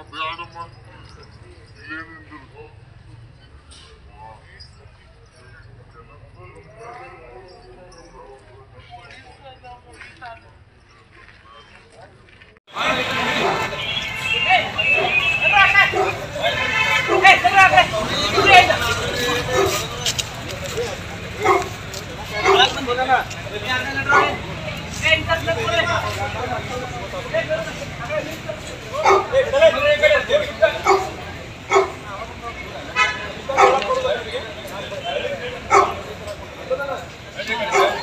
Ama bir adama yenildim.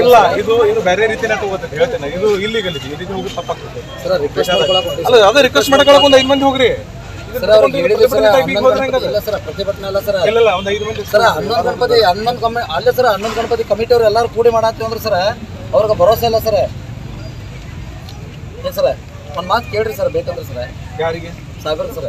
ಇಲ್ಲ ಇದು ಇದು ಬೇರೆ ಹೇಳ್ತೇನೆ ಇದು ಅಲ್ಲ ಅದೇ ರಿಕ್ವೆಸ್ಟ್ ಮಾಡ್ಕೊಳಕ್ ಒಂದು ಮಂದಿ ಹೋಗ್ರಿ ಹನ್ನೊಂದು ಗಣಪತಿ ಅಲ್ಲೇ ಸರ್ ಹನ್ನೊಂದ್ ಗಣಪತಿ ಕಮಿಟಿ ಅವ್ರು ಎಲ್ಲಾರು ಕೂಡಿ ಮಾಡತ್ತೀವಿ ಅಂದ್ರೆ ಸರ್ ಅವ್ರಿಗೆ ಭರೋಸೆ ಇಲ್ಲ ಸರ್ ಏನ್ ಸರ್ ಮಾತು ಕೇಳ್ರಿ ಸರ್ ಬೇಕಂದ್ರೆ ಸರ್ ಯಾರಿಗೆ ಸಾಹೇಬ್ರ ಸರ್